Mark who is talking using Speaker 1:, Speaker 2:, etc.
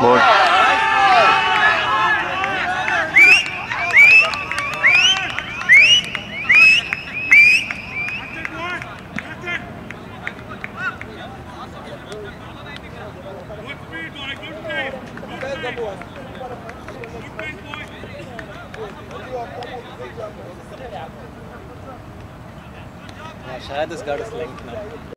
Speaker 1: Boy.
Speaker 2: Yeah, Shahid has got his length now.